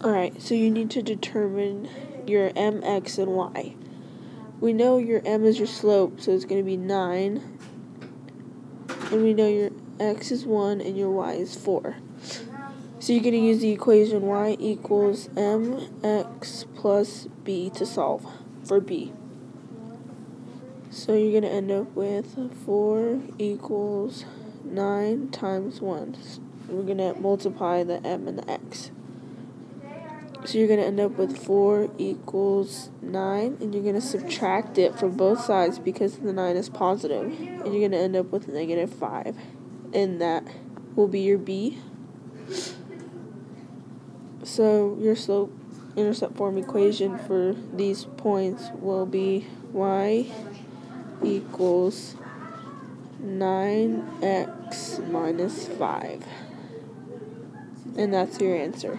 Alright, so you need to determine your mx and y. We know your m is your slope, so it's going to be 9. And we know your x is 1 and your y is 4. So you're going to use the equation y equals mx plus b to solve for b. So you're going to end up with 4 equals 9 times 1. We're going to multiply the m and the x. So you're going to end up with 4 equals 9, and you're going to subtract it from both sides because the 9 is positive, and you're going to end up with negative 5. And that will be your b. So your slope intercept form equation for these points will be y equals 9x minus 5. And that's your answer.